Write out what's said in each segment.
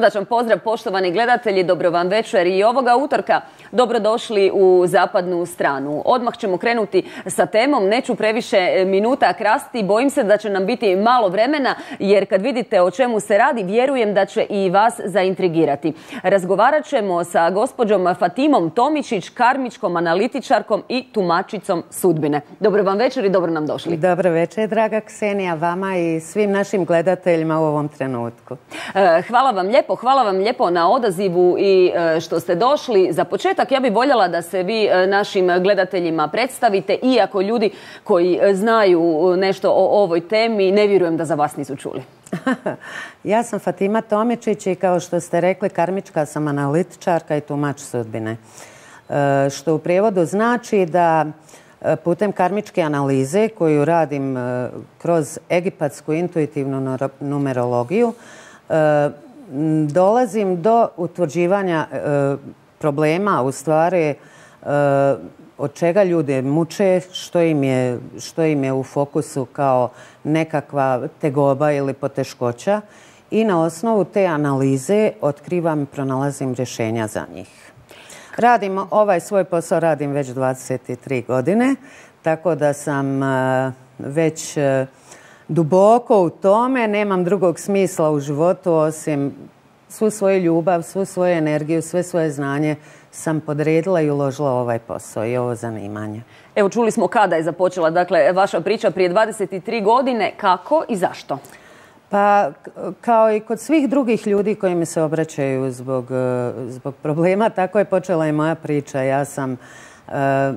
Srdačan pozdrav poštovani gledatelji, dobro vam večer i ovoga utorka. Dobrodošli u zapadnu stranu. Odmah ćemo krenuti sa temom, neću previše minuta krasti, bojim se da će nam biti malo vremena jer kad vidite o čemu se radi, vjerujem da će i vas zaintrigirati. Razgovarat ćemo sa gospođom Fatimom Tomičić, karmičkom analitičarkom i tumačicom sudbine. Dobro vam večer i dobro nam došli. Dobro večer, draga Ksenija, vama i svim našim gledateljima u ovom trenutku. E, hvala vam lijepo, hvala vam lijepo na odazivu i e, što ste došli. Za početak ja bih voljela da se vi e, našim gledateljima predstavite, iako ljudi koji znaju nešto o ovoj temi, ne vjerujem da za vas nisu čuli. ja sam Fatima Tomičić i kao što ste rekli, karmička sam analitičarka i tumač sudbine. Što u prijevodu znači da putem karmičke analize koju radim kroz egipatsku intuitivnu numerologiju dolazim do utvrđivanja e, problema, u stvari e, od čega ljude muče, što im, je, što im je u fokusu kao nekakva tegoba ili poteškoća i na osnovu te analize otkrivam i pronalazim rješenja za njih. Radim ovaj svoj posao radim već 23 godine, tako da sam e, već duboko u tome, nemam drugog smisla u životu osim svu svoju ljubav, svu svoju energiju, sve svoje znanje sam podredila i uložila ovaj posao i ovo zanimanje. Evo čuli smo kada je započela dakle vaša priča prije 23 godine, kako i zašto? Pa kao i kod svih drugih ljudi koji mi se obraćaju zbog, zbog problema, tako je počela i moja priča. Ja sam, e,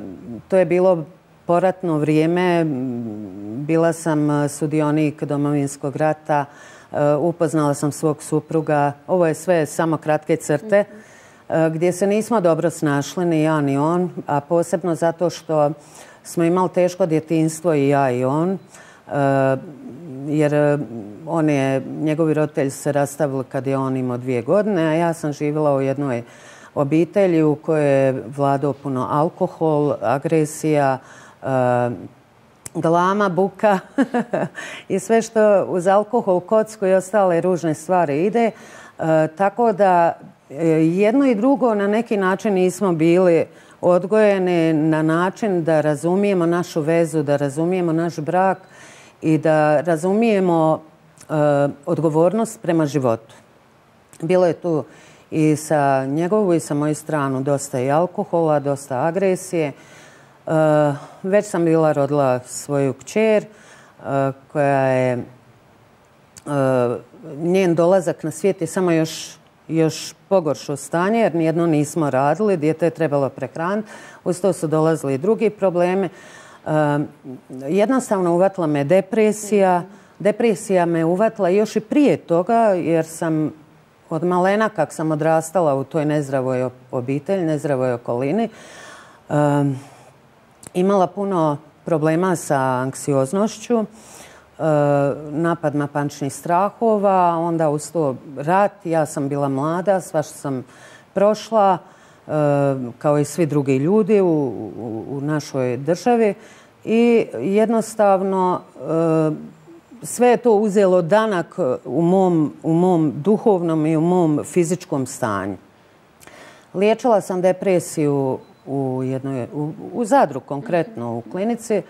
to je bilo poratno vrijeme. Bila sam e, sudionik domovinskog rata, e, upoznala sam svog supruga. Ovo je sve samo kratke crte e, gdje se nismo dobro snašli, ni ja ni on, a posebno zato što smo imali teško djetinstvo i ja i on, jer on je, njegovi roditelji se rastavili kad je on imao dvije godine, a ja sam živjela u jednoj obitelji u kojoj je vladao puno alkohol, agresija, glama, buka i sve što uz alkohol, kocku i ostale ružne stvari ide. E, tako da e, jedno i drugo na neki način nismo bili odgojeni na način da razumijemo našu vezu, da razumijemo naš brak i da razumijemo e, odgovornost prema životu. Bilo je tu i sa njegovu i sa moju stranu dosta i alkohola, dosta agresije. Eh, već sam bila rodila svoju kćer eh, koja je eh, njen dolazak na svijet je samo još još pogoršo stanje jer nijedno nismo radili, dijete je trebalo prehraniti, uz to su dolazili i drugi problemi. Jednostavno uvatila me depresija. Depresija me uvatila još i prije toga jer sam od malena kak sam odrastala u toj nezdravoj obitelji, nezdravoj okolini imala puno problema sa anksioznošću, e, napad na pančnih strahova, onda uz to rat, ja sam bila mlada, svašta sam prošla, e, kao i svi drugi ljudi u, našoj državi i jednostavno e, sve je to uzelo danak u mom, u mom duhovnom i u mom fizičkom stanju. Liječila sam depresiju u, jednoj, u, Zadru konkretno u klinici e,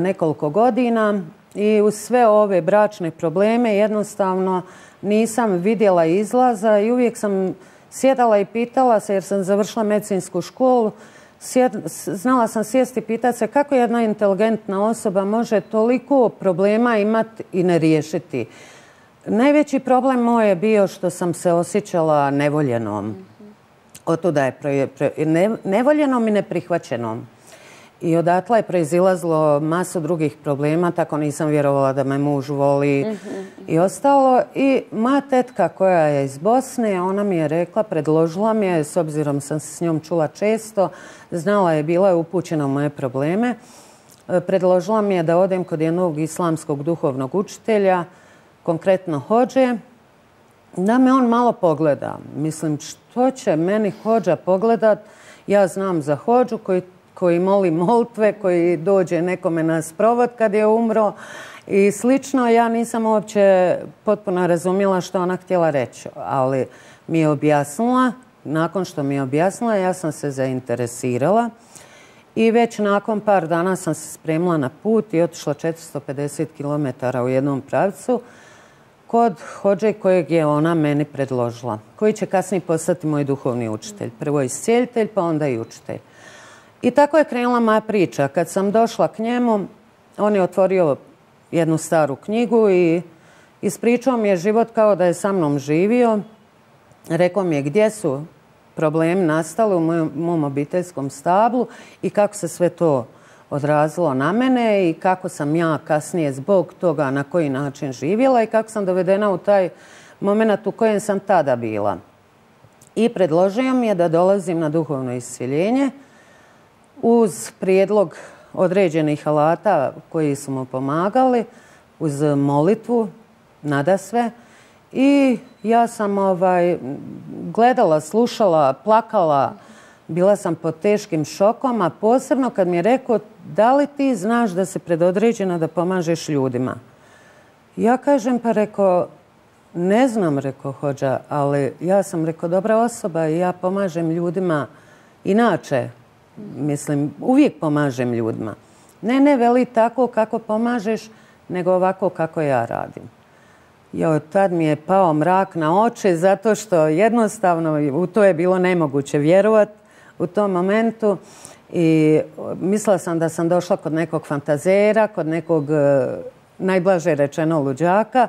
nekoliko godina i uz sve ove bračne probleme jednostavno nisam vidjela izlaza i uvijek sam sjedala i pitala se jer sam završila medicinsku školu znala sam sjesti i pitati se kako jedna inteligentna osoba može toliko problema imati i ne riješiti. Najveći problem moj je bio što sam se osjećala nevoljenom otuda je nevoljenom i neprihvaćenom. I odatle je proizilazilo masu drugih problema, tako nisam vjerovala da me muž voli i ostalo. I moja tetka koja je iz Bosne, ona mi je rekla, predložila mi je, s obzirom sam se s njom čula često, znala je, bila je upućena u moje probleme, e, predložila mi je da odem kod jednog islamskog duhovnog učitelja, konkretno hođe, da me on malo pogleda. Mislim, što će meni hođa pogledat? Ja znam za hođu koji, koji moli moltve, koji dođe nekome na sprovod kad je umro i slično. Ja nisam uopće potpuno razumjela što ona htjela reći, ali mi je objasnila, nakon što mi je objasnila, ja sam se zainteresirala i već nakon par dana sam se spremila na put i otišla 450 km u jednom pravcu kod hođe kojeg je ona meni predložila, koji će kasnije postati moj duhovni učitelj. Prvo iscijeljitelj, pa onda i učitelj. I tako je krenula moja priča. Kad sam došla k njemu, on je otvorio jednu staru knjigu i ispričao mi je život kao da je sa mnom živio. Rekao mi je gdje su problemi nastali u mom, obiteljskom stablu i kako se sve to odrazilo na mene i kako sam ja kasnije zbog toga na koji način živjela i kako sam dovedena u taj moment u kojem sam tada bila. I predložio mi je da dolazim na duhovno iscjeljenje uz prijedlog određenih alata koji su mu pomagali, uz molitvu, nada sve. I ja sam ovaj, gledala, slušala, plakala, bila sam pod teškim šokom, a posebno kad mi je rekao da li ti znaš da se predodređena da pomažeš ljudima. Ja kažem pa rekao, ne znam, rekao hođa, ali ja sam rekao dobra osoba i ja pomažem ljudima inače. Mislim, uvijek pomažem ljudima. Ne, ne, veli tako kako pomažeš, nego ovako kako ja radim. Jo, tad mi je pao mrak na oči zato što jednostavno u to je bilo nemoguće vjerovati u tom momentu i mislila sam da sam došla kod nekog fantazera, kod nekog e, najblaže rečeno luđaka.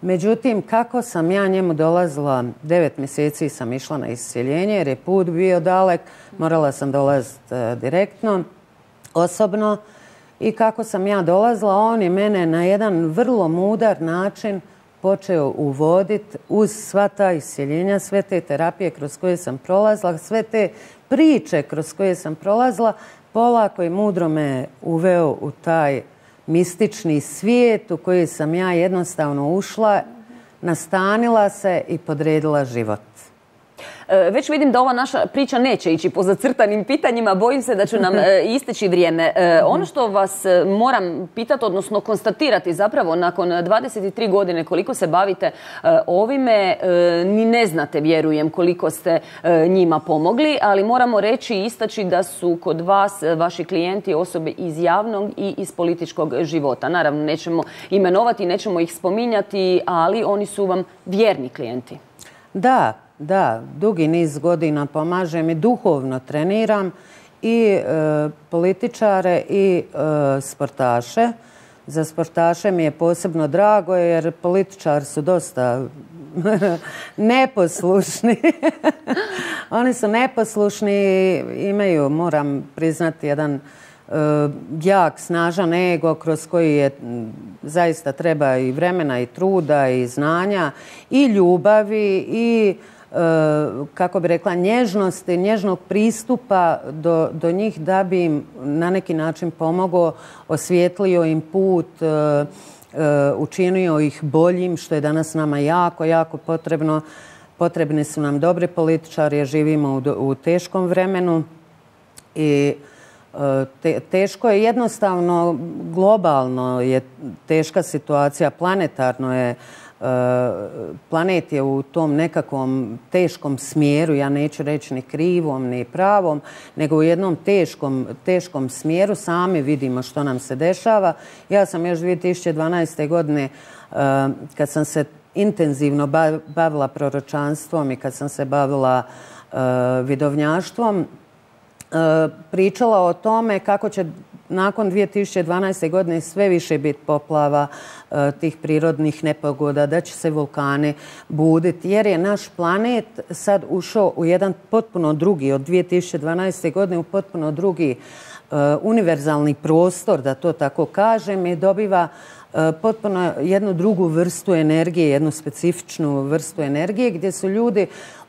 Međutim, kako sam ja njemu dolazila, devet mjeseci sam išla na iscijeljenje jer je put bio dalek, morala sam dolaziti e, direktno, osobno. I kako sam ja dolazila, on je mene na jedan vrlo mudar način počeo uvoditi uz sva ta isjeljenja, sve te terapije kroz koje sam prolazila, sve te priče kroz koje sam prolazila, polako i mudro me uveo u taj mistični svijet u koji sam ja jednostavno ušla, nastanila se i podredila život. E, već vidim da ova naša priča neće ići po zacrtanim pitanjima, bojim se da će nam e, isteći vrijeme. E, ono što vas moram pitati, odnosno konstatirati zapravo nakon 23 godine koliko se bavite ovime, ni ne znate, vjerujem, koliko ste njima pomogli, ali moramo reći i istaći da su kod vas vaši klijenti osobe iz javnog i iz političkog života. Naravno, nećemo imenovati, nećemo ih spominjati, ali oni su vam vjerni klijenti. Da, da, dugi niz godina pomažem i duhovno treniram i e, političare i e, sportaše. Za sportaše mi je posebno drago jer političari su dosta neposlušni. Oni su neposlušni, imaju, moram priznati, jedan E, jak, snažan ego kroz koji je zaista treba i vremena i truda i znanja i ljubavi i kako bi rekla nježnosti, nježnog pristupa do, do njih da bi im na neki način pomogao, osvijetlio im put, e, učinio ih boljim, što je danas nama jako, jako potrebno. Potrebni su nam dobri političari jer živimo u, u teškom vremenu i teško je jednostavno, globalno je teška situacija, planetarno je, e, planet je u tom nekakvom teškom smjeru, ja neću reći ni krivom, ni pravom, nego u jednom teškom, teškom smjeru. Sami vidimo što nam se dešava. Ja sam još 2012. godine, e, kad sam se intenzivno bavila proročanstvom i kad sam se bavila e, vidovnjaštvom, E, pričala o tome kako će nakon 2012. godine sve više biti poplava e, tih prirodnih nepogoda, da će se vulkane buditi, jer je naš planet sad ušao u jedan potpuno drugi, od 2012. godine u potpuno drugi e, univerzalni prostor, da to tako kažem, i dobiva potpuno jednu drugu vrstu energije, jednu specifičnu vrstu energije gdje su ljudi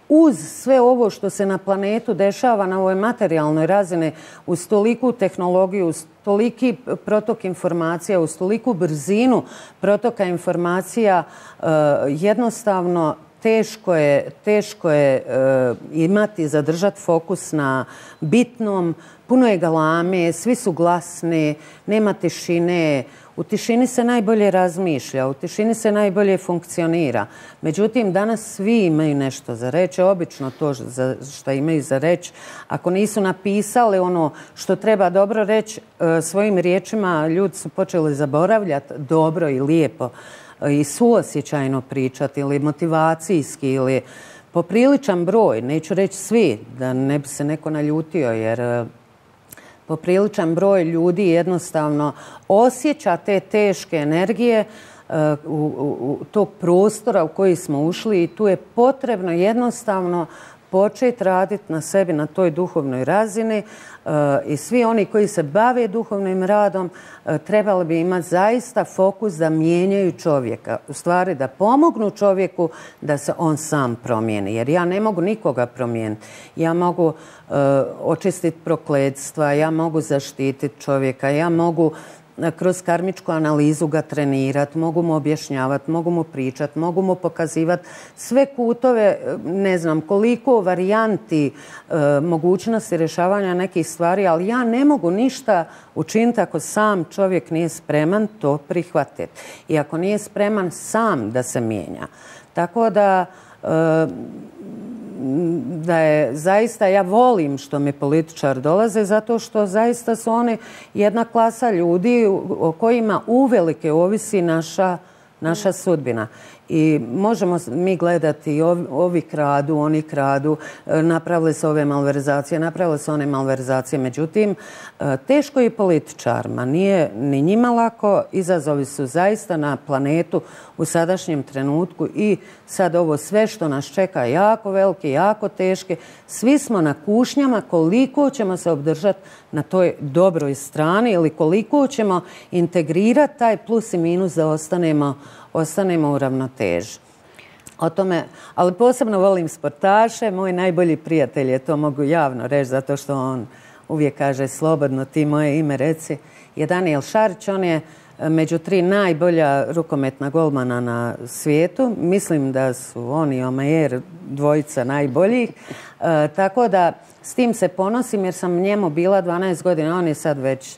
uz sve ovo što se na planetu dešava na ovoj materijalnoj razine, uz toliku tehnologiju, uz toliki protok informacija, uz toliku brzinu protoka informacija, e, jednostavno teško je, teško je e, imati, zadržati fokus na bitnom, puno je galame, svi su glasni, nema tišine, u tišini se najbolje razmišlja, u tišini se najbolje funkcionira. Međutim, danas svi imaju nešto za reći, obično to što imaju za reći. Ako nisu napisali ono što treba dobro reći e, svojim riječima, ljudi su počeli zaboravljati dobro i lijepo e, i suosjećajno pričati ili motivacijski ili popriličan broj, neću reći svi, da ne bi se neko naljutio jer e, popriličan broj ljudi jednostavno osjeća te teške energije e, u, tog prostora u koji smo ušli i tu je potrebno jednostavno početi raditi na sebi na toj duhovnoj razini i svi oni koji se bave duhovnim radom e, trebali bi imati zaista fokus da mijenjaju čovjeka. U stvari da pomognu čovjeku da se on sam promijeni. Jer ja ne mogu nikoga promijeniti. Ja mogu e, očistiti prokledstva, ja mogu zaštititi čovjeka, ja mogu kroz karmičku analizu ga trenirati, mogu mu objašnjavati, mogu mu pričati, mogu mu pokazivati sve kutove, ne znam koliko varijanti e, mogućnosti rješavanja nekih stvari, ali ja ne mogu ništa učiniti ako sam čovjek nije spreman to prihvatiti. I ako nije spreman sam da se mijenja. Tako da e, da je zaista, ja volim što mi političar dolaze zato što zaista su oni jedna klasa ljudi o kojima uvelike ovisi naša, naša sudbina i možemo mi gledati ovi, kradu, oni kradu, e, napravili se ove malverzacije, napravile se one malverzacije. Međutim, e, teško je političarima, nije ni njima lako, izazovi su zaista na planetu u sadašnjem trenutku i sad ovo sve što nas čeka jako velike, jako teške. Svi smo na kušnjama koliko ćemo se obdržati na toj dobroj strani ili koliko ćemo integrirati taj plus i minus da ostanemo ostanemo u ravnoteži. O tome, ali posebno volim sportaše. Moj najbolji prijatelj je, to mogu javno reći, zato što on uvijek kaže slobodno ti moje ime reci, je Daniel Šarić. On je e, među tri najbolja rukometna golmana na svijetu. Mislim da su on i Omajer dvojica najboljih. E, tako da s tim se ponosim jer sam njemu bila 12 godina. On je sad već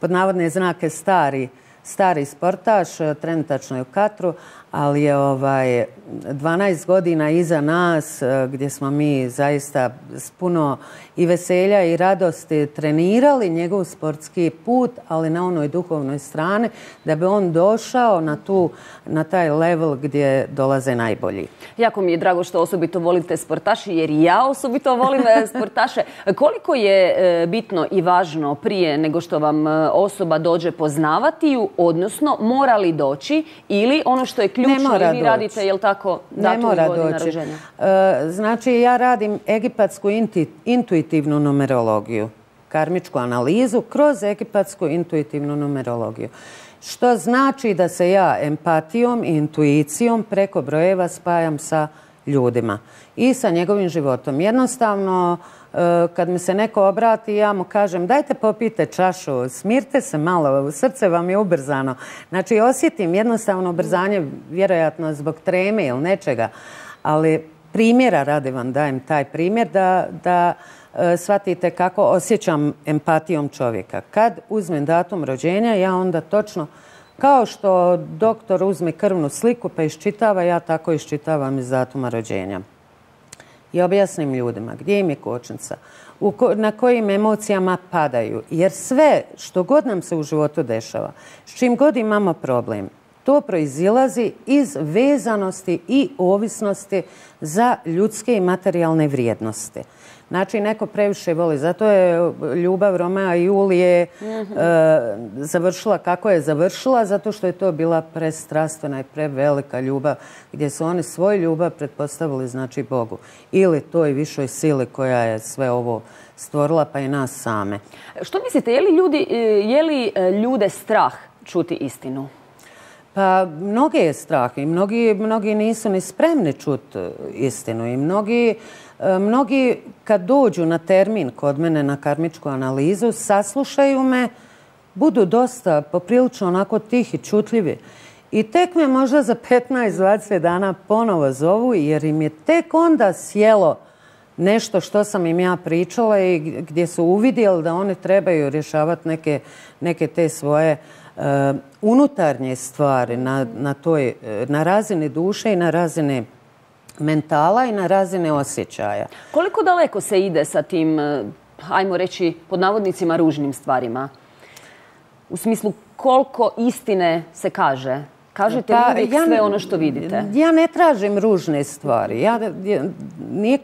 pod navodne znake stari stari sportaš, trenutačno je u Katru, ali je ovaj 12 godina iza nas e, gdje smo mi zaista s puno i veselja i radosti trenirali njegov sportski put, ali na onoj duhovnoj strani da bi on došao na, tu, na taj level gdje dolaze najbolji. Jako mi je drago što osobito volite sportaši jer ja osobito volim e, sportaše. Koliko je bitno i važno prije nego što vam osoba dođe poznavati ju, odnosno mora li doći ili ono što je ključno i vi radite, jel tako, ne mora doći. E, znači, ja radim egipatsku intuitivnu numerologiju, karmičku analizu kroz egipatsku intuitivnu numerologiju. Što znači da se ja empatijom i intuicijom preko brojeva spajam sa ljudima i sa njegovim životom. Jednostavno, kad mi se neko obrati, ja mu kažem dajte popite čašu, smirte se malo, srce vam je ubrzano. Znači osjetim jednostavno ubrzanje, vjerojatno zbog treme ili nečega, ali primjera radi vam dajem taj primjer da, da e, shvatite kako osjećam empatijom čovjeka. Kad uzmem datum rođenja, ja onda točno kao što doktor uzme krvnu sliku pa iščitava, ja tako iščitavam iz datuma rođenja. I objasnim ljudima gdje im je kočnica, na kojim emocijama padaju. Jer sve što god nam se u životu dešava, s čim god imamo problem, to proizilazi iz vezanosti i ovisnosti za ljudske i materijalne vrijednosti. Znači, neko previše voli. Zato je ljubav Romea i Julije mhm. e, završila kako je završila, zato što je to bila prestrastvena i prevelika ljubav, gdje su oni svoju ljubav pretpostavili, znači, Bogu. Ili toj višoj sili koja je sve ovo stvorila, pa i nas same. Što mislite, je li, ljudi, e, je li e, ljude strah čuti istinu? Pa mnoge je strah i mnogi, mnogi nisu ni spremni čuti istinu i mnogi mnogi kad dođu na termin kod mene na karmičku analizu, saslušaju me, budu dosta poprilično onako tihi, čutljivi. I tek me možda za 15-20 dana ponovo zovu jer im je tek onda sjelo nešto što sam im ja pričala i gdje su uvidjeli da oni trebaju rješavati neke, neke te svoje uh, unutarnje stvari na, na, toj, na razini duše i na razini mentala i na razine osjećaja. Koliko daleko se ide sa tim, e, ajmo reći, pod navodnicima ružnim stvarima? U smislu koliko istine se kaže? Kažete pa, ja, sve ono što vidite. Ja ne tražim ružne stvari. Ja, nije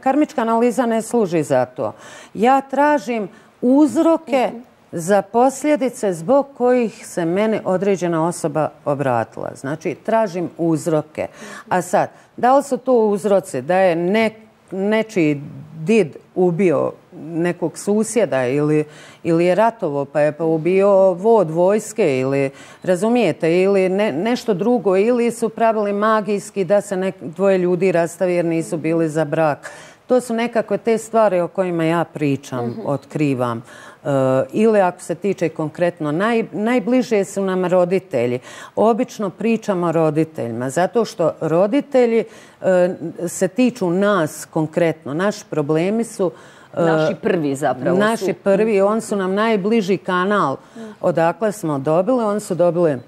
karmička analiza ne služi za to. Ja tražim uzroke. Za posljedice zbog kojih se mene određena osoba obratila. Znači, tražim uzroke. A sad, da li su to uzroci da je ne, nečiji did ubio nekog susjeda ili, ili je ratovo pa je pa ubio vod vojske ili razumijete ili nešto drugo ili su pravili magijski da se nek, dvoje ljudi rastavi jer nisu bili za brak. To su nekakve te stvari o kojima ja pričam, mhm. otkrivam. E, ili ako se tiče konkretno, najbliže su nam roditelji. Obično pričamo o roditeljima, zato što roditelji e, se tiču nas konkretno. Naši problemi su e, Naši prvi zapravo Naši prvi, on su nam najbliži kanal odakle smo dobili. Oni su dobili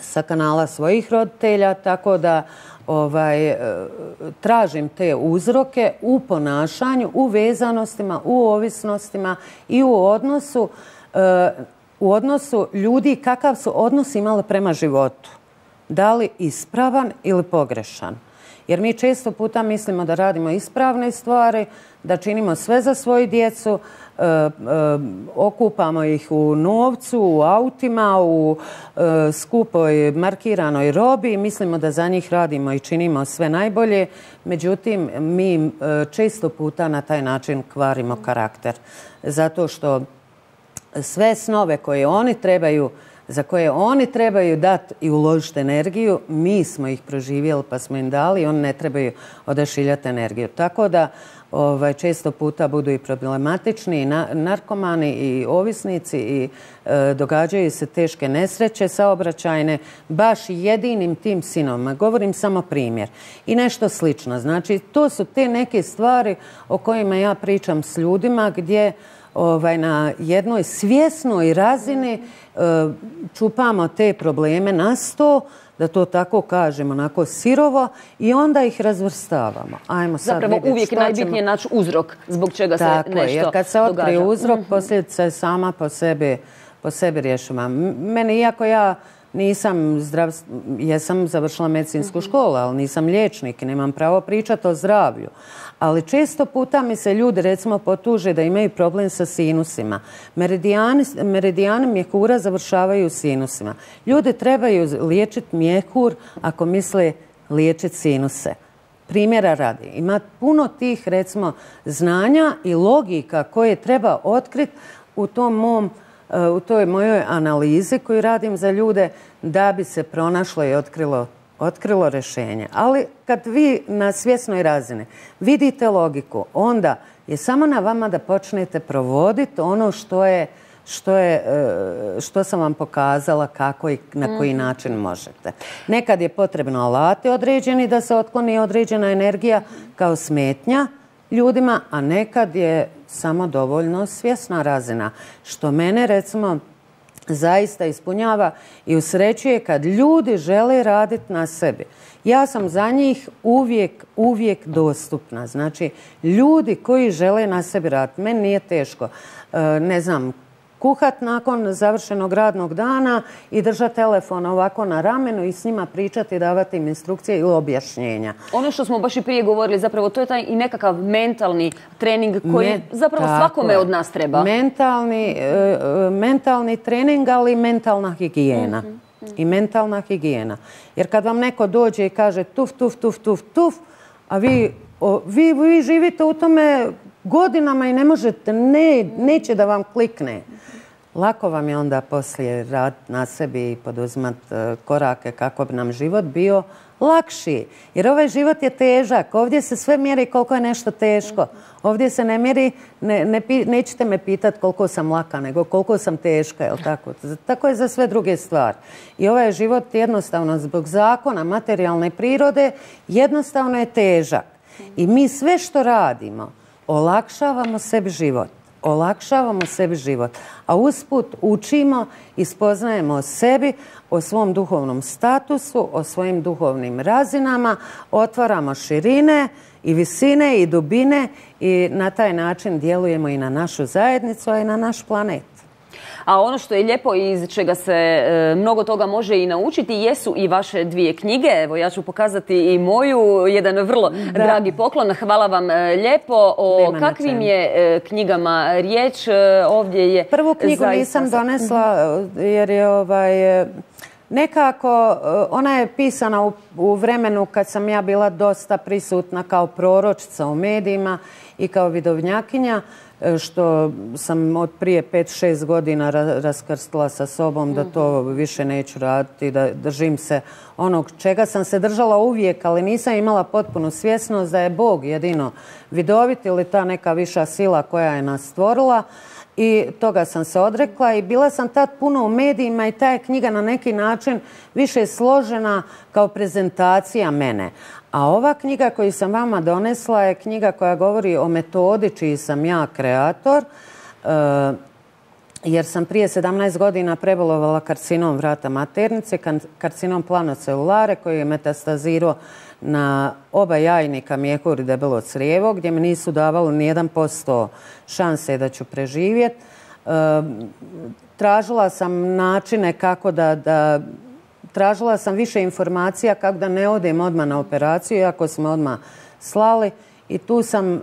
sa kanala svojih roditelja, tako da ovaj, e, tražim te uzroke u ponašanju, u vezanostima, u ovisnostima i u odnosu e, u odnosu ljudi kakav su odnos imali prema životu. Da li ispravan ili pogrešan. Jer mi često puta mislimo da radimo ispravne stvari, da činimo sve za svoju djecu, okupamo ih u novcu, u autima, u e, skupoj markiranoj robi. Mislimo da za njih radimo i činimo sve najbolje. Međutim, mi često puta na taj način kvarimo karakter. Zato što sve snove koje oni trebaju za koje oni trebaju dati i uložiti energiju, mi smo ih proživjeli pa smo im dali i oni ne trebaju odašiljati energiju. Tako da ovaj, često puta budu i problematični i narkomani i ovisnici i e, događaju se teške nesreće saobraćajne baš jedinim tim sinovima. Govorim samo primjer. I nešto slično. Znači, to su te neke stvari o kojima ja pričam s ljudima gdje ovaj, na jednoj svjesnoj razini e, čupamo te probleme na sto, da to tako kažemo, onako sirovo i onda ih razvrstavamo. Ajmo sad Zapravo uvijek je najbitnije naći uzrok zbog čega se nešto događa. jer kad se otkrije uzrok, mhm. posljedica je sama po sebi, po sebi rješava. Meni, iako ja nisam zdrav, jesam završila medicinsku mhm. školu, ali nisam liječnik i nemam pravo pričati o zdravlju ali često puta mi se ljudi recimo potuže da imaju problem sa sinusima. Meridijani, meridijani mjehura završavaju sinusima. Ljudi trebaju liječiti mjehur ako misle liječiti sinuse. Primjera radi. Ima puno tih recimo znanja i logika koje treba otkriti u tom mom u toj mojoj analizi koju radim za ljude da bi se pronašlo i otkrilo otkrilo rješenje. Ali kad vi na svjesnoj razini vidite logiku, onda je samo na vama da počnete provoditi ono što je što, je, e, što sam vam pokazala kako i na koji mhm. način možete. Nekad je potrebno alati određeni da se otkloni određena energija kao smetnja ljudima, a nekad je samo dovoljno svjesna razina. Što mene recimo zaista ispunjava i usrećuje kad ljudi žele raditi na sebi. Ja sam za njih uvijek, uvijek dostupna. Znači, ljudi koji žele na sebi raditi, meni nije teško. E, ne znam, kuhat nakon završenog radnog dana i držati telefon ovako na ramenu i s njima pričati i davati im instrukcije ili objašnjenja. Ono što smo baš i prije govorili, zapravo to je taj i nekakav mentalni trening koji zapravo svakome od nas treba. Mentalni, e, e, mentalni trening, ali i mentalna higijena. Mhm, mhm. I mentalna higijena. Jer kad vam neko dođe i kaže tuf, tuf, tuf, tuf, tuf, a vi, vi, vi živite u tome godinama i ne možete, ne, neće da vam klikne. lako vam je onda poslije rad na sebi i poduzimati e, korake kako bi nam život bio lakši. Jer ovaj život je težak. Ovdje se sve mjeri koliko je nešto teško. Ovdje se ne mjeri, ne, nećete me pitati koliko sam laka, nego koliko sam teška, jel tako? Tako je za sve druge stvari. I ovaj život jednostavno zbog zakona materijalne prirode jednostavno je težak. I mi sve što radimo, olakšavamo sebi život olakšavamo sebi život, a usput učimo i spoznajemo o sebi, o svom duhovnom statusu, o svojim duhovnim razinama, otvaramo širine i visine i dubine i na taj način djelujemo i na našu zajednicu, a i na naš planet. A ono što je lijepo i iz čega se e, mnogo toga može i naučiti jesu i vaše dvije knjige. Evo ja ću pokazati i moju, jedan vrlo dragi poklon. Hvala vam e, lijepo. O kakvim je e, knjigama riječ? Ovdje je Prvu knjigu nisam donesla jer je ovaj Nekako, ona je pisana u, u, vremenu kad sam ja bila dosta prisutna kao proročica u medijima i kao vidovnjakinja. Što sam od prije 5-6 godina raskrstila sa sobom da to više neću raditi, da držim se onog čega sam se držala uvijek, ali nisam imala potpunu svjesnost da je Bog jedino vidovit ili ta neka viša sila koja je nas stvorila i toga sam se odrekla i bila sam tad puno u medijima i ta je knjiga na neki način više složena kao prezentacija mene. A ova knjiga koju sam vama donesla je knjiga koja govori o metodi čiji sam ja kreator, e, jer sam prije 17 godina prebolovala karcinom vrata maternice, karcinom planocelulare koji je metastazirao na oba jajnika, mjehur i debelo crijevo, gdje mi nisu davali nijedan posto šanse da ću preživjeti. E, tražila sam načine kako da, da tražila sam više informacija kako da ne odem odmah na operaciju, iako smo odmah slali. I tu sam, e,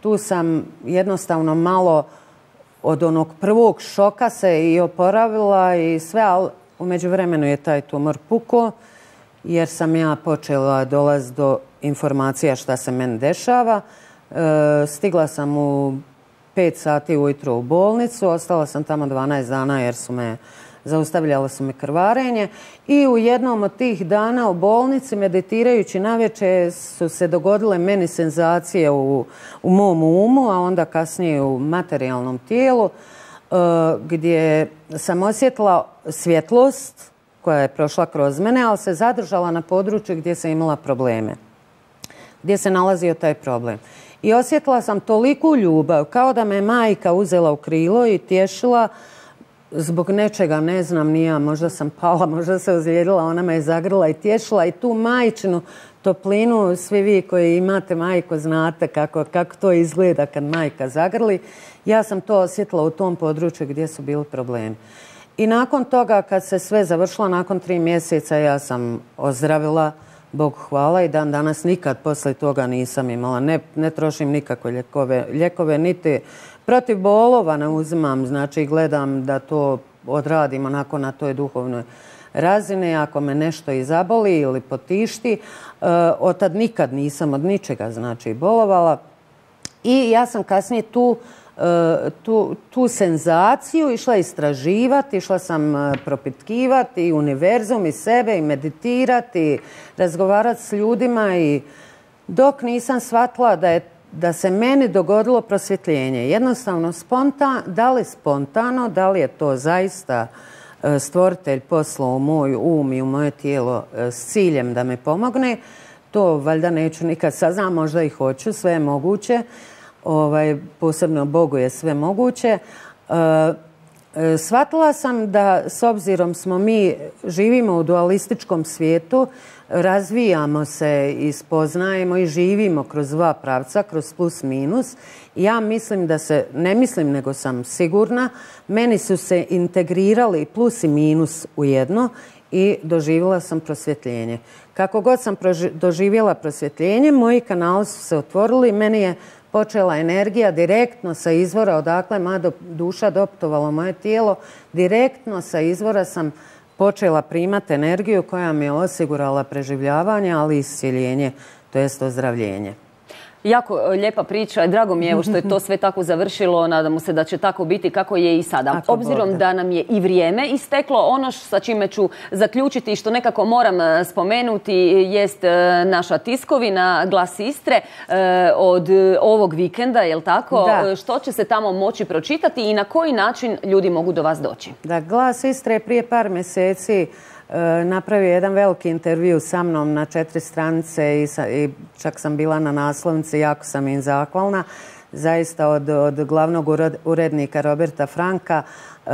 tu sam jednostavno malo od onog prvog šoka se i oporavila i sve, ali u međuvremenu je taj tumor puko jer sam ja počela dolaziti do informacija šta se meni dešava. E, stigla sam u 5 sati ujutro u bolnicu, ostala sam tamo 12 dana jer su me zaustavljalo su me krvarenje i u jednom od tih dana u bolnici meditirajući navečer su se dogodile meni senzacije u, u mom umu, a onda kasnije u materijalnom tijelu e, gdje sam osjetila svjetlost koja je prošla kroz mene, ali se zadržala na području gdje sam imala probleme. Gdje se nalazio taj problem. I osjetila sam toliku ljubav, kao da me majka uzela u krilo i tješila zbog nečega, ne znam, nija, možda sam pala, možda se ozlijedila, ona me je zagrla i tješila i tu majčinu toplinu, svi vi koji imate majko znate kako, kako to izgleda kad majka zagrli. Ja sam to osjetila u tom području gdje su bili problemi. I nakon toga kad se sve završilo, nakon tri mjeseca ja sam ozdravila, Bog hvala i dan danas nikad poslije toga nisam imala. Ne, ne trošim nikakve ljekove, ljekove niti protiv bolova ne uzimam, znači gledam da to odradim onako na toj duhovnoj razine. Ako me nešto izaboli ili potišti, e, od tad nikad nisam od ničega znači bolovala. I ja sam kasnije tu tu, tu senzaciju išla istraživati, išla sam e, propitkivati univerzum i sebe i meditirati, razgovarati s ljudima i dok nisam shvatila da je da se meni dogodilo prosvjetljenje. Jednostavno spontano, da li spontano, da li je to zaista e, stvoritelj poslao u moj um i u moje tijelo e, s ciljem da me pomogne, to valjda neću nikad saznam, možda i hoću, sve je moguće. Ovaj, posebno Bogu je sve moguće. E, shvatila sam da s obzirom smo mi živimo u dualističkom svijetu, razvijamo se i spoznajemo i živimo kroz dva pravca, kroz plus minus. Ja mislim da se, ne mislim nego sam sigurna, meni su se integrirali plus i minus u jedno i doživjela sam prosvjetljenje. Kako god sam doživjela prosvjetljenje, moji kanali su se otvorili i meni je počela energija direktno sa izvora odakle mada duša doptovala moje tijelo, direktno sa izvora sam počela primati energiju koja mi je osigurala preživljavanje, ali i isciljenje, to jest ozdravljenje. Jako e, lijepa priča. Drago mi je evo što je to sve tako završilo. Nadamo se da će tako biti kako je i sada. Obzirom da nam je i vrijeme isteklo, ono sa čime ću zaključiti i što nekako moram e, spomenuti jest e, naša tiskovina Glas Istre od ovog vikenda, jel tako? Što će se tamo moći pročitati i na koji način ljudi mogu do vas doći? Da, Glas Istre je prije par mjeseci napravio jedan veliki intervju sa mnom na četiri stranice i, čak sam bila na naslovnici, jako sam im zahvalna. Zaista od, od glavnog urednika Roberta Franka e,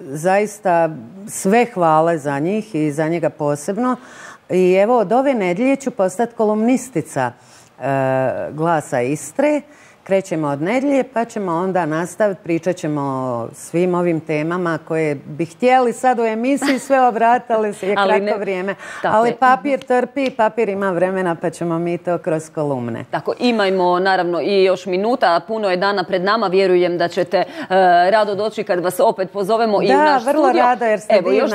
zaista sve hvale za njih i za njega posebno. I evo od ove nedjelje ću postati kolumnistica e, glasa Istre krećemo od nedjelje pa ćemo onda nastaviti, pričat ćemo o svim ovim temama koje bi htjeli sad u emisiji sve obratali se je kratko vrijeme. Ali papir trpi, papir ima vremena pa ćemo mi to kroz kolumne. Tako, imajmo naravno i još minuta, puno je dana pred nama, vjerujem da ćete e, rado doći kad vas opet pozovemo i u naš vrlo studio. rado jer ste Evo, još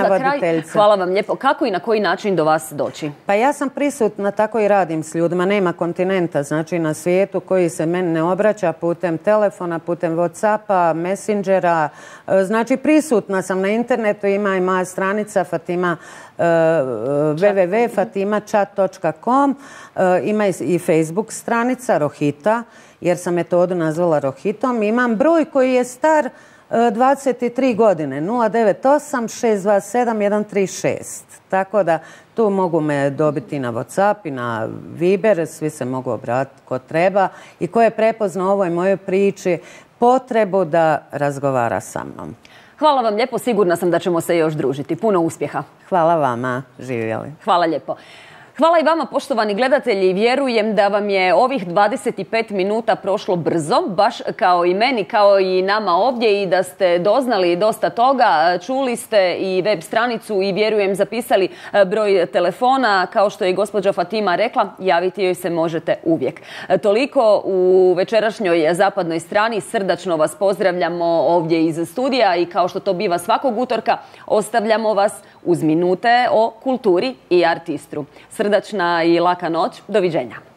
Hvala vam lijepo. Kako i na koji način do vas doći? Pa ja sam prisutna, tako i radim s ljudima. Nema kontinenta, znači na svijetu koji se meni ne obraća putem telefona, putem Whatsappa, Messengera. E, znači prisutna sam na internetu, ima i moja stranica Fatima e, www.fatimachat.com e, ima i Facebook stranica Rohita jer sam metodu nazvala Rohitom. Imam broj koji je star 23 godine, 098 627 136. Tako da tu mogu me dobiti na Whatsapp i na Viber, svi se mogu obratiti ko treba i ko je prepoznao ovoj mojoj priči potrebu da razgovara sa mnom. Hvala vam lijepo, sigurna sam da ćemo se još družiti. Puno uspjeha. Hvala vama, živjeli. Hvala lijepo. Hvala i vama poštovani gledatelji. Vjerujem da vam je ovih 25 minuta prošlo brzo, baš kao i meni, kao i nama ovdje i da ste doznali dosta toga. Čuli ste i web stranicu i vjerujem zapisali e, broj telefona. Kao što je gospođa Fatima rekla, javiti joj se možete uvijek. E, toliko u večerašnjoj zapadnoj strani. Srdačno vas pozdravljamo ovdje iz studija i kao što to biva svakog utorka, ostavljamo vas uz minute o kulturi i artistru. Srdačna i laka noć. Doviđenja.